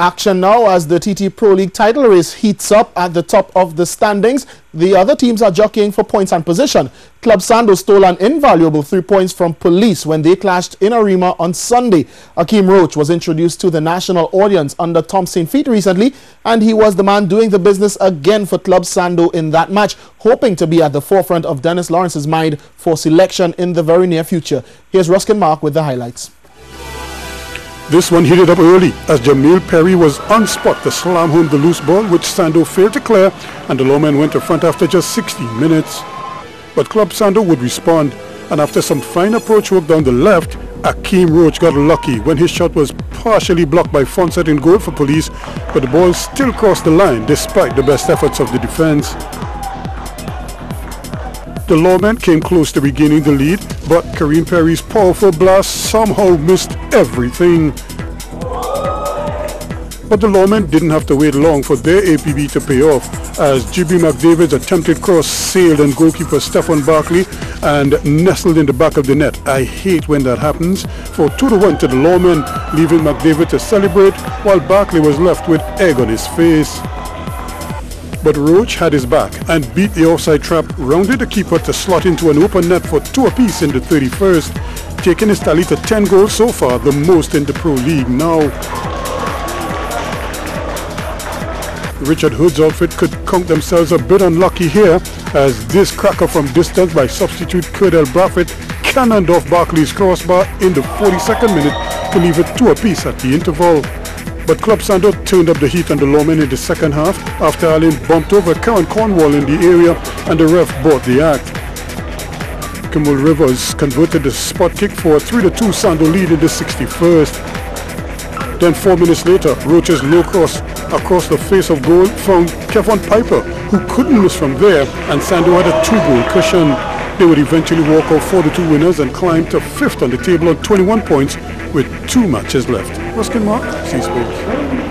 Action now as the TT Pro League title race heats up at the top of the standings. The other teams are jockeying for points and position. Club Sando stole an invaluable three points from police when they clashed in Arima on Sunday. Akeem Roach was introduced to the national audience under Tom Saintfiet recently, and he was the man doing the business again for Club Sando in that match, hoping to be at the forefront of Dennis Lawrence's mind for selection in the very near future. Here's Ruskin Mark with the highlights. This one it up early as Jamil Perry was on spot to slam home the loose ball which Sando failed to clear and the lawman went to front after just 16 minutes. But Club Sando would respond and after some fine approach work down the left, Akeem Roach got lucky when his shot was partially blocked by Fonset in goal for police but the ball still crossed the line despite the best efforts of the defense. The lawman came close to regaining the lead, but Kareem Perry's powerful blast somehow missed everything. But the lawmen didn't have to wait long for their APB to pay off as GB McDavid's attempted cross sailed on goalkeeper Stephen Barkley and nestled in the back of the net. I hate when that happens. For 2 to 1 to the lawmen, leaving McDavid to celebrate while Barkley was left with egg on his face. But Roach had his back and beat the offside trap, rounded the keeper to slot into an open net for two apiece in the 31st, taking his tally to 10 goals so far, the most in the Pro League now. Richard Hood's outfit could count themselves a bit unlucky here as this cracker from distance by substitute Curdell Braffett cannoned off Barkley's crossbar in the 42nd minute to leave it two apiece at the interval. But Club Sando turned up the heat on the lawmen in the second half after Allen bumped over Karen Cornwall in the area and the ref bought the act. Kimball Rivers converted the spot kick for a 3-2 Sando lead in the 61st. Then four minutes later, Roach's low cross across the face of goal found Kevin Piper, who couldn't miss from there, and Sando had a two-goal cushion. They would eventually walk out 4-2 winners and climb to fifth on the table on 21 points with two matches left. Ruskin Mark, C Sports.